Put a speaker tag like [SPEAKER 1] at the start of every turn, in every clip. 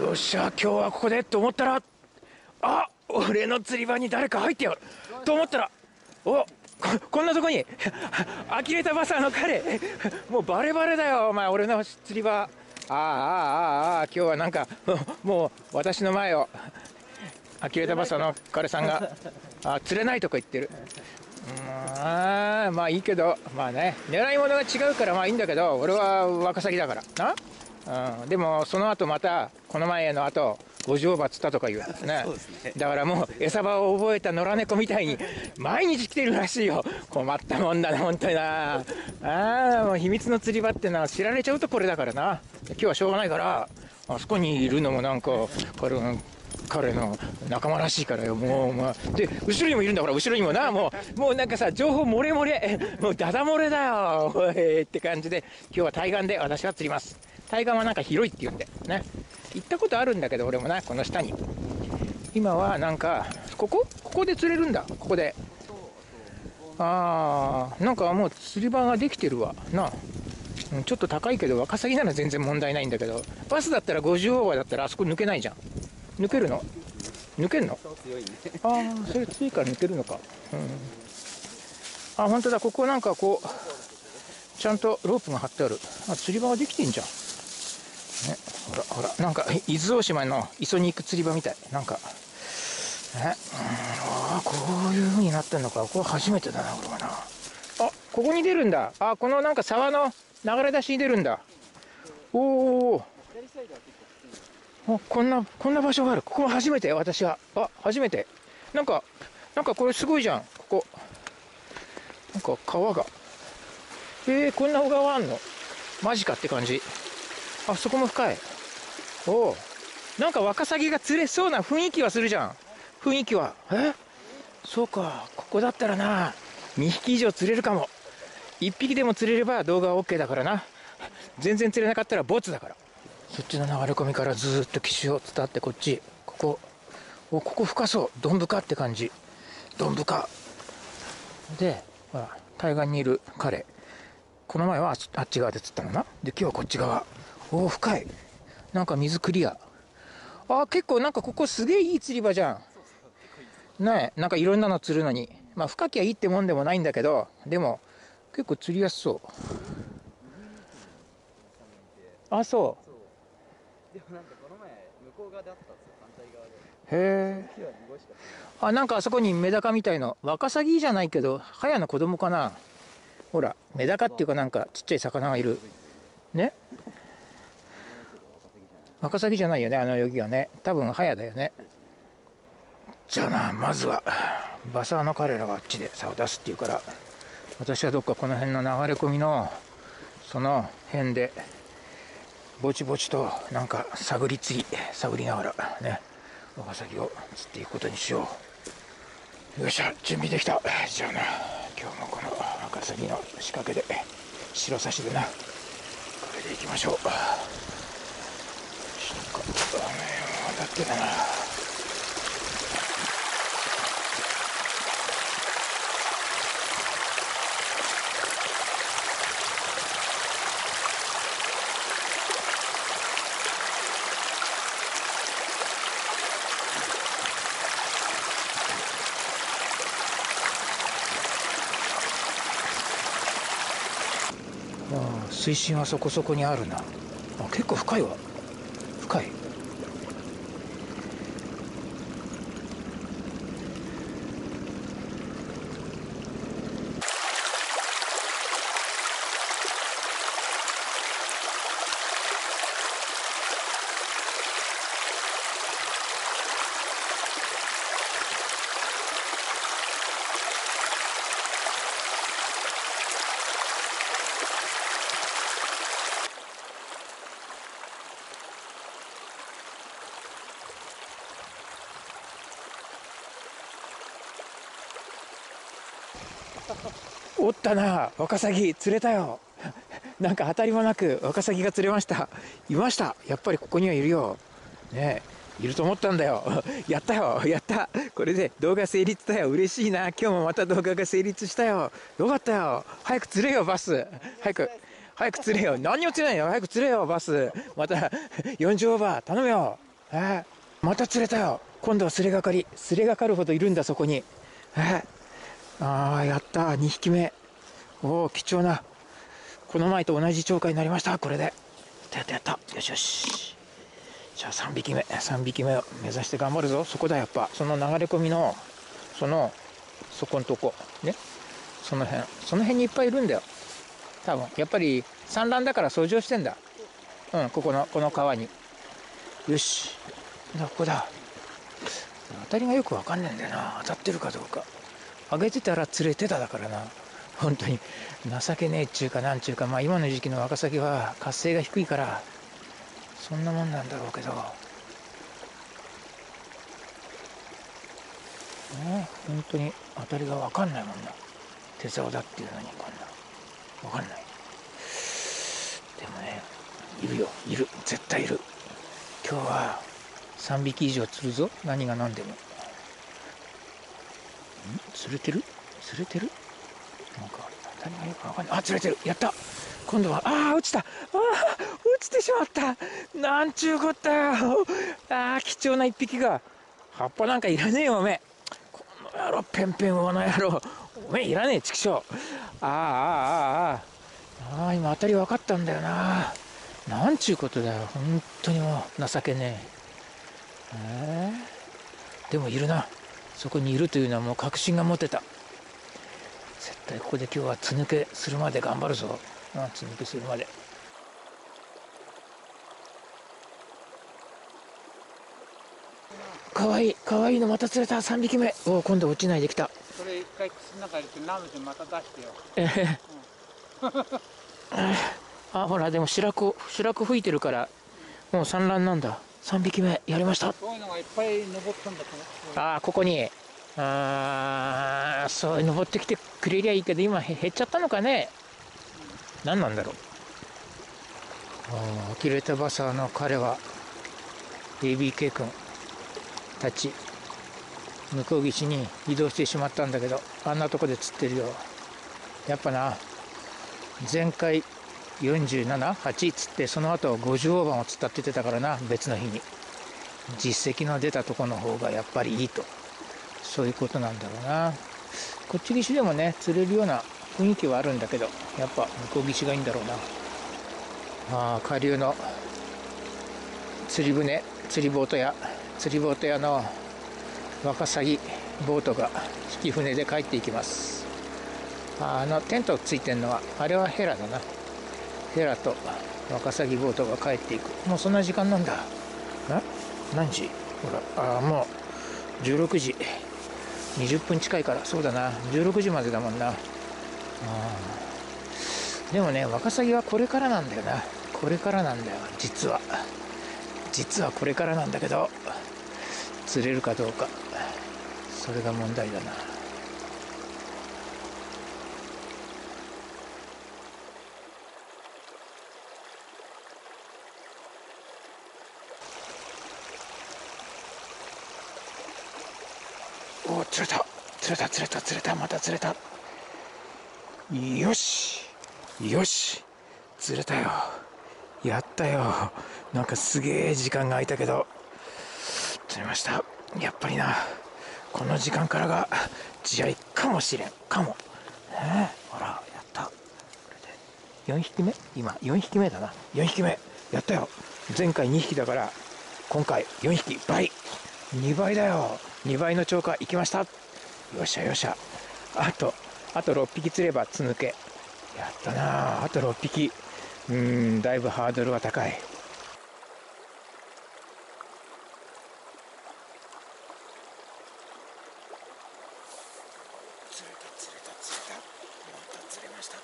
[SPEAKER 1] よっしゃ今日はここでと思ったらあ俺の釣り場に誰か入ってやると思ったらおここんなとこに呆れたバサーの彼もうバレバレだよお前俺の釣り場。ああああああ今日はなんかもう私の前を呆れたバサの彼さんがあ釣れないとか言ってる。あまあいいけどまあね狙い物が違うからまあいいんだけど俺はワカサギだから。な、うん、でもその後またこの前の後五条場釣ったとか言うね。ね。だからもう餌場を覚えた野良猫みたいに毎日来てるらしいよ。困ったもんだな本当にな。ああもう秘密の釣り場ってのは知られちゃうとこれだからな。今日はしょうがないからあそこにいるのもなんか彼彼の仲間らしいからよ、もう、まあ、で、後ろにもいるんだから、後ろにもな、もう、もうなんかさ、情報漏れ漏れ、もうダダ漏れだよ、おい、って感じで、今日は対岸で私は釣ります。対岸はなんか広いって言うんで、ね。行ったことあるんだけど、俺もな、この下に。今はなんか、ここ？ここで釣れるんだ、ここで。ああ、なんかもう釣り場ができてるわ、な。ちょっと高いけど、ワカサギなら全然問題ないんだけど、バスだったら50オーバーだったらあそこ抜けないじゃん。抜けるの？抜けるの、ああそれ強いから抜けるのか。うん。あ本当だ。ここなんかこうちゃんとロープが張ってある。あ釣り場ができてんじゃんね。ほらほらなんか伊豆大島の磯に行く釣り場みたい。なんかね。うんあこういう風になってんのか。これ初めてだな俺はな。あここに出るんだ。あこのなんか沢の流れ出しに出るんだ。おおあこんなこんな場所がある。ここ初めて私は。あ初めて。なんかなんかこれすごいじゃん。ここ。なんか川が。えー、こんな小川あんの？マジかって感じ。あそこも深い。おおなんかワカサギが釣れそうな雰囲気はするじゃん。雰囲気は。え？そうか。ここだったらな。2匹以上釣れるかも。1匹でも釣れれば動画は OK だからな。全然釣れなかったらボツだから。そっちの流れ込みからずっと岸を伝ってこっち。ここ。おここ深そう。どん深って感じ。どん深でほら対岸にいる彼。この前はあっち側で釣ったのな。で今日はこっち側おお深い。なんか水クリア。あ結構なんかここすげえいい釣り場じゃん。ねえなんかいろんなの釣るのに。まあ深きゃいいってもんでもないんだけどでも結構釣りやすそう。あそう。でもなんかこの前向こう側であったんですよ反対側でへえあなんかあそこにメダカみたいの。ワカサギじゃないけどハヤの子供かな。ほらメダカっていうかなんかちっちゃい魚がいる。ね。ワカサギじゃないよねあの泳ぎはね。多分ハヤだよね。じゃあなまずはバサーの彼らがあっちで差を出すっていうから私はどっかこの辺の流れ込みのその辺でぼちぼちとなんか探り釣り探りながらねワカサギを釣っていくことにしよう。よっしゃ準備できた。じゃあな今日もこのワカサギの仕掛けで白刺しでなこれでいきましょう。当たってたな水深はそこそこにあるな。あ結構深いわ。深いおったなワカサギ釣れたよ。なんか当たりもなくワカサギが釣れました。いました。やっぱりここにはいるよ。ねいると思ったんだよ。やったよ。やった。これで動画成立だよ。嬉しいな。今日もまた動画が成立したよ。よかったよ。早く釣れよバス。早く早く釣れよ。何にも釣れないよ。早く釣れよバス。また40オーバー頼むよ。えー、また釣れたよ。今度はすれがかり。すれがかるほどいるんだそこに。えー、ああやった2匹目。おお貴重なこの前と同じ鳥海になりました。これで。やったやった。やったよしよし。じゃあ3匹目。3匹目を目指して頑張るぞ。そこだやっぱ。その流れ込みのそのそこんとこ。ね。その辺。その辺にいっぱいいるんだよ。多分。やっぱり産卵だから掃除をしてんだ。うんここのこの川に。よし。ここだ。当たりがよくわかんねえんだよな。当たってるかどうか。上げてたら釣れてただからな。本当に。情けねえっちゅうかなんちゅうか。まあ今の時期のワカサギは活性が低いからそんなもんなんだろうけど。ね本当に当たりが分かんないもんな。手竿だっていうのにこんな。分かんない。でもねいるよ。いる。絶対いる。今日は3匹以上釣るぞ。何が何でも。釣れてる？釣れてる？なんか当たりがよく分かんない。あ釣れてる。やった。今度はああ落ちた。ああ落ちてしまった。なんちゅうこったよ。ああ貴重な1匹が。葉っぱなんかいらねえよおめえ。この野郎ペンペン魚の野郎。おめえいらねえ畜生。あああああああ今当たり分かったんだよな。なんちゅうことだよ。本当にもう情けねえ。えー、でもいるな。そこにいるというのはもう確信が持てた。絶対ここで今日はつ抜けするまで頑張るぞ。あつ抜けするまで。かわいいかわいいのまた釣れた。3匹目。おお今度落ちないできた。
[SPEAKER 2] それ一回口の中入れて舐めてまた出してよ。
[SPEAKER 1] ええ。ーうん、あほらでも白子白子吹いてるからもう産卵なんだ3匹目やりました。
[SPEAKER 2] そういうのがいっぱい登ったんだと
[SPEAKER 1] ああここに。ああそう登ってきてくれりゃいいけど今減っちゃったのかね、うん、何なんだろう。ああキレタバサーの彼は ABK 君たち向こう岸に移動してしまったんだけどあんなとこで釣ってるよ。やっぱな前回478つってその後50オーバーを釣ったって言ってたからな別の日に。実績の出たとこの方がやっぱりいいと。そういうことなんだろうな。こっち岸でもね釣れるような雰囲気はあるんだけどやっぱ向こう岸がいいんだろうな。あ下流の釣り船釣りボート屋釣りボート屋のワカサギボートが引き船で帰っていきます。あのテントついてるのはあれはヘラだな。ヘラとワカサギボートが帰っていく。もうそんな時間なんだ。あ何時？ほらああもう16時。20分近いからそうだな。16時までだもんな。でもねワカサギはこれからなんだよな。これからなんだよ実は。実はこれからなんだけど釣れるかどうか。それが問題だなおお釣れた釣れた釣れた釣れたまた釣れた。よしよし釣れたよ。やったよ。なんかすげえ時間が空いたけど。釣れました。やっぱりな。この時間からが地合かもしれん。かも。ねほらやった。これで。4匹目？今4匹目だな。4匹目。やったよ。前回2匹だから今回4匹。倍。2倍だよ。2倍の超過。いきました。よっしゃよっしゃ。あとあと6匹釣ればつ抜け。やったなあ。と6匹。うんだいぶハードルは高い。釣れた釣れた釣れた。また釣れました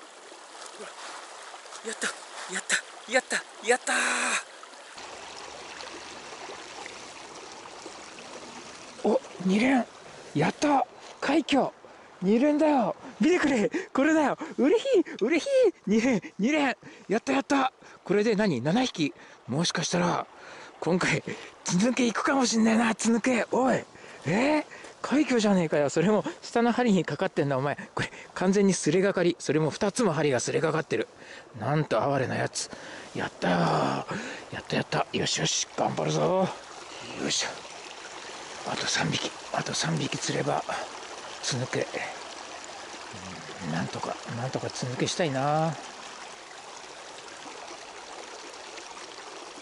[SPEAKER 1] やったやったやったやったお二連。やった快挙二連だよ。見てくれ。これだよ。嬉しい嬉しい2連2連。やったやった。これで何？7匹。もしかしたら今回つ抜けいくかもしんないな。つ抜け。おい。えー、快挙じゃねえかよ。それも下の針にかかってんだ。お前。これ完全にすれがかり。それも2つも針がすれかかってる。なんと哀れなやつ。やったよ。やったやった。よしよし。頑張るぞ。よいしょ。あと3匹。あと3匹釣れば。つ抜け。うんなんとかなんとかつ抜けしたいな。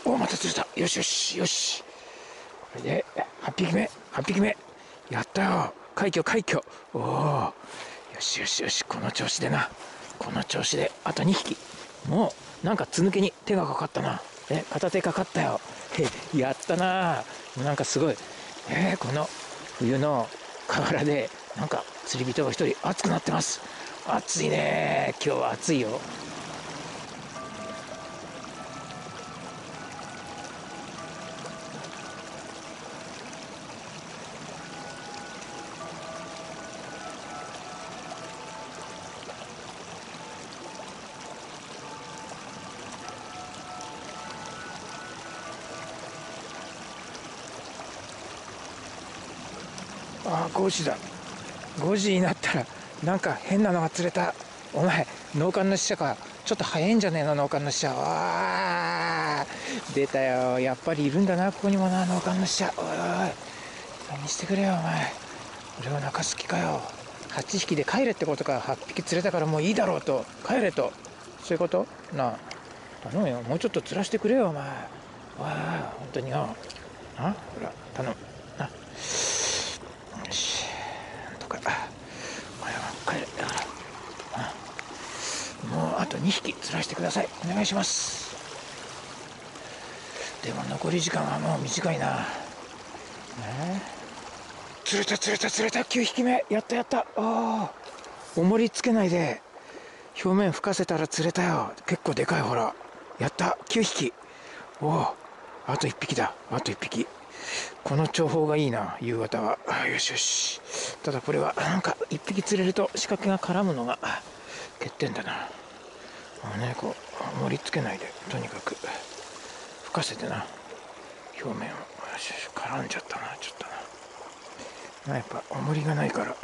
[SPEAKER 1] おまた釣れた。よしよしよし。これで8匹目8匹目。やったよ。快挙快挙。おおよしよしよしこの調子でな。この調子であと2匹。もうなんかつ抜けに手がかかったな。え片手かかったよ。へやったな。なんかすごい。えー、この冬の河原でなんか釣り人が一人熱くなってます。暑いね。今日は暑いよ。ああ5時だ。5時になったらなんか変なのが釣れた。お前農家の使者か。ちょっと早いんじゃねえの農家の使者。わあ出たよ。やっぱりいるんだなここにもな農家の使者。おい。おい何してくれよお前。俺は中好きかよ。8匹で帰れってことか。8匹釣れたからもういいだろうと。帰れと。そういうこと？なあ。頼むよ。もうちょっと釣らせてくれよお前。おいおい本当によ。あ。ほら頼むなよしなんとかお前は帰れだからあもうあと2匹釣らせてくださいお願いします。でも残り時間はもう短いな。え？釣れた釣れた釣れた。9匹目。やったやった。ああ重りつけないで表面吹かせたら釣れたよ。結構でかいほら。やった。9匹。おおあと1匹だ。あと1匹。この重宝がいいな夕方は。よしよし。ただこれはなんか1匹釣れると仕掛けが絡むのが欠点だな。あねこう盛り付けないで。とにかく。吹かせてな。表面を。絡んじゃったな。ちょっとな。やっぱ重りがないから。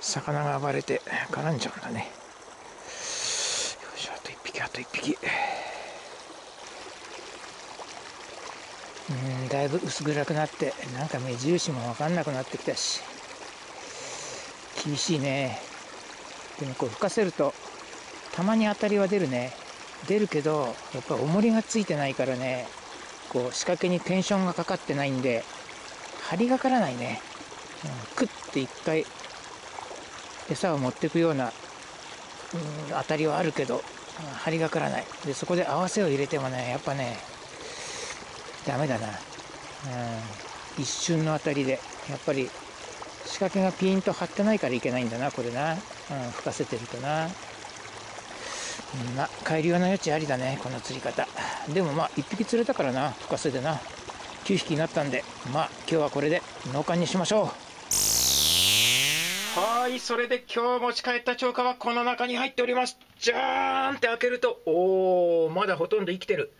[SPEAKER 1] 魚が暴れて。絡んじゃうんだね。よしあと1匹。あと1匹。うんだいぶ薄暗くなって。なんか目印も分かんなくなってきたし。厳しいね。でもこう吹かせるとたまに当たりは出るね。出るけどやっぱ重りがついてないからねこう仕掛けにテンションがかかってないんで張りがからないね、うん、クッて一回餌を持ってくような、うん、当たりはあるけど張りがからない。でそこで合わせを入れてもねやっぱねダメだな、うん、一瞬の当たりでやっぱり仕掛けがピンと張ってないからいけないんだなこれな、うん、吹かせてるとな。まあ改良の余地ありだねこの釣り方。でもまあ1匹釣れたからな吹かせてな。9匹になったんでまあ今日はこれで農家にしましょう。はいそれで今日持ち帰った超過はこの中に入っております。じゃーんって開けるとおおまだほとんど生きてる。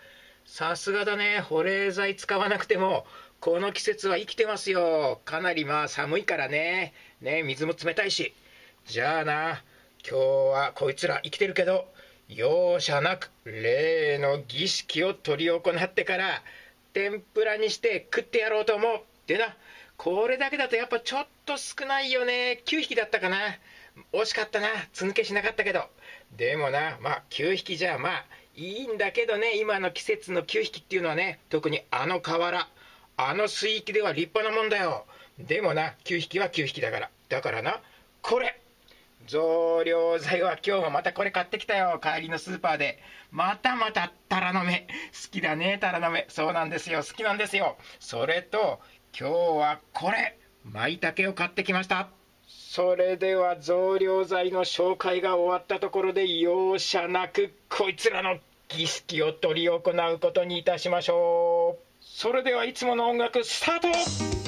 [SPEAKER 1] さすがだね保冷剤使わなくてもこの季節は生きてますよ。かなりまあ寒いからね。ね水も冷たいし。じゃあな今日はこいつら生きてるけど容赦なく例の儀式を執り行ってから天ぷらにして食ってやろうと思うでな。これだけだとやっぱちょっと少ないよね。9匹だったかな。惜しかったな。つ抜けしなかったけど。でもなまあ9匹じゃまあいいんだけどね。今の季節の9匹っていうのはね特にあの河原あの水域では立派なもんだよ。でもな9匹は9匹だから。だからなこれ。増量剤は今日もまたこれ買ってきたよ。帰りのスーパーで。またまたタラの芽。好きだねタラの芽。そうなんですよ。好きなんですよ。それと今日はこれ。舞茸を買ってきました。それでは増量剤の紹介が終わったところで容赦なくこいつらの儀式を執り行うことにいたしましょう。それではいつもの音楽スタート。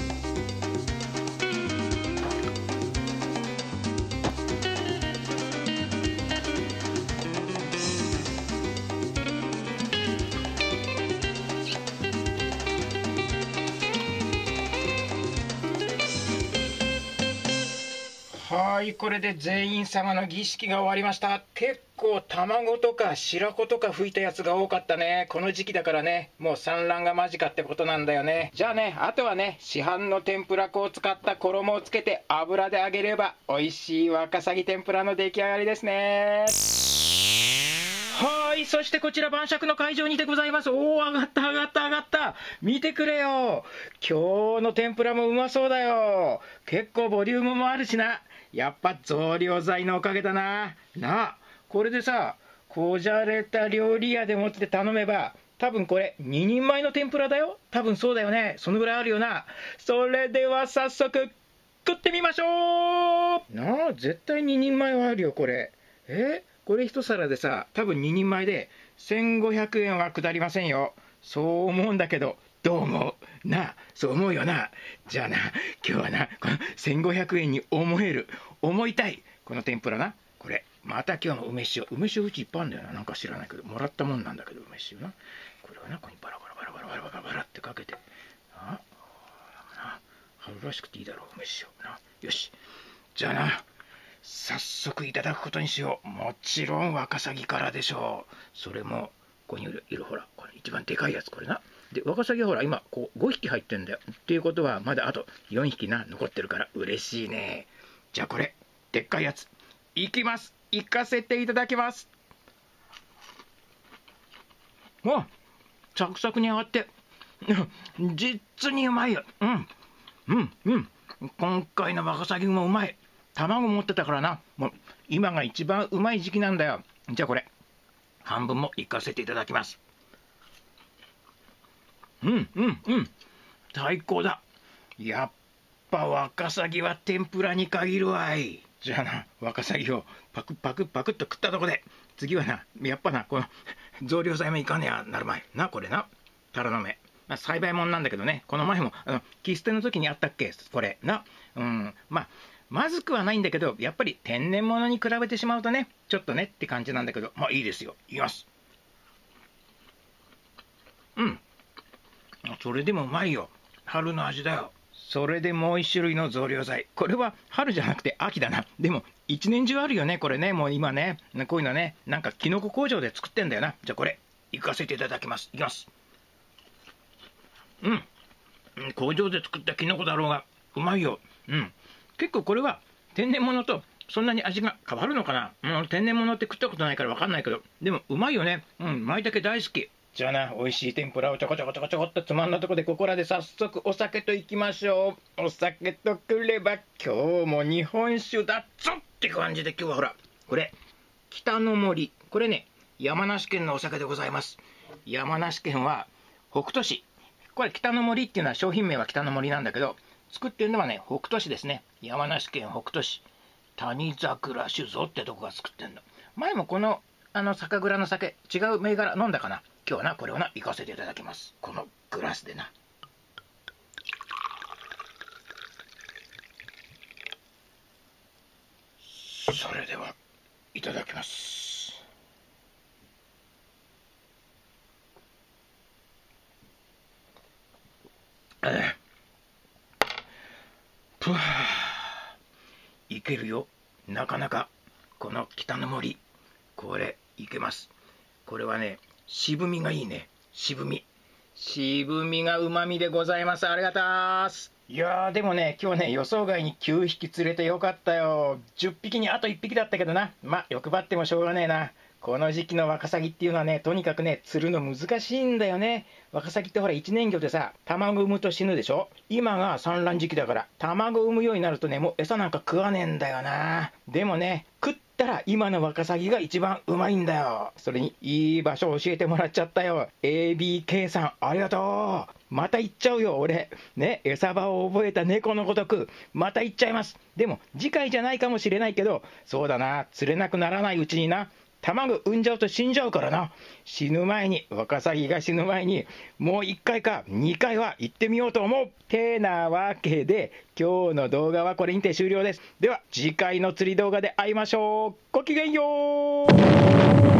[SPEAKER 1] いこれで全員様の儀式が終わりました結構卵とか白子とか吹いたやつが多かったねこの時期だからねもう産卵が間近ってことなんだよねじゃあねあとはね市販の天ぷら粉を使った衣をつけて油で揚げれば美味しいワカサギ天ぷらの出来上がりですねはい、そしてこちら晩酌の会場にてございます。おお、上がった上がった上がった。見てくれよ。今日の天ぷらもうまそうだよ。結構ボリュームもあるしな。やっぱ増量剤のおかげだな。なあ、これでさ、こじゃれた料理屋でもって頼めば、多分これ2人前の天ぷらだよ。多分そうだよね。そのぐらいあるよな。それでは早速、食ってみましょうなあ、絶対2人前はあるよ、これ。えこれ一皿でさ、多分2人前で1500円は下りませんよ。そう思うんだけど、どう思う？なあ、そう思うよな。じゃあな、今日はな、この1500円に思える、思いたい、この天ぷらな。これ、また今日も梅塩。梅塩うちいっぱいあるんだよな。なんか知らないけど、もらったもんなんだけど、梅塩な。これはな、ここにバラバラバラバラバラバラバラってかけて。あな春らしくていいだろう、梅塩。な。よし。じゃあな。早速いただくことにしよう。もちろんワカサギからでしょう。それも、ここにいる、いるほら、これ一番でかいやつ、これな。で、ワカサギはほら、今、こう、5匹入ってんだよ。っていうことは、まだあと4匹な、残ってるから、嬉しいね。じゃあこれ、でっかいやつ、いきます。いかせていただきます。わサクサクに上がって、実にうまいよ。うん。うん、うん。今回のワカサギもうまい。卵持ってたからな。もう今が一番うまい時期なんだよ。じゃあこれ、半分もいかせていただきます。うんうんうん。最高だ。やっぱワカサギは天ぷらに限るわい。じゃあな、ワカサギをパクパクパクっと食ったとこで、次はな、やっぱな、この増量剤もいかねやなるまい。な、これな。タラの芽。まあ、栽培もんなんだけどね、この前も、あの、キステの時にあったっけ？これ。な。うん。まあ、まずくはないんだけど、やっぱり天然物に比べてしまうとね、ちょっとねって感じなんだけど、まあいいですよ。いきます。うん。それでもうまいよ。春の味だよ。それでもう一種類の増量剤。これは春じゃなくて秋だな。でも、一年中あるよね、これね。もう今ね。こういうのね、なんかキノコ工場で作ってんだよな。じゃあこれ、行かせていただきます。いきます。うん。工場で作ったキノコだろうが、うまいよ。うん。結構これは天然物とそんなに味が変わるのかな、うん、天然物って食ったことないから分かんないけどでもうまいよねうん舞茸大好きじゃあな美味しい天ぷらをちょこちょこちょこちょこっとつまんだとこでここらで早速お酒といきましょうお酒とくれば今日も日本酒だっぞって感じで今日はほらこれ北の森これね山梨県のお酒でございます山梨県は北杜市これ北の森っていうのは商品名は北の森なんだけど作ってるのはね、北斗市ですね。山梨県北斗市。谷桜酒造ってとこが作ってんの。前もこの、あの酒蔵の酒、違う銘柄飲んだかな？今日はな、これをな、行かせていただきます。このグラスでな。それでは、いただきます。ええぷはーいけるよなかなかこの北の森これいけますこれはね渋みがいいね。渋み。渋みがうまみでございます。ありがとういやーでもね今日ね予想外に9匹釣れてよかったよ。10匹にあと1匹だったけどな。まあ欲張ってもしょうがねえな。この時期のワカサギっていうのはね、とにかくね、釣るの難しいんだよね。ワカサギってほら、一年魚でさ、卵産むと死ぬでしょ？今が産卵時期だから、卵産むようになるとね、もう餌なんか食わねえんだよな。でもね、食ったら今のワカサギが一番うまいんだよ。それに、いい場所教えてもらっちゃったよ。ABK さん、ありがとう。また行っちゃうよ、俺。ね、餌場を覚えた猫のごとく、また行っちゃいます。でも、次回じゃないかもしれないけど、そうだな、釣れなくならないうちにな、卵産んじゃうと死んじゃうからな。死ぬ前に、ワカサギが死ぬ前に、もう1回か2回は行ってみようと思う。てなわけで、今日の動画はこれにて終了です。では、次回の釣り動画で会いましょう。ごきげんよう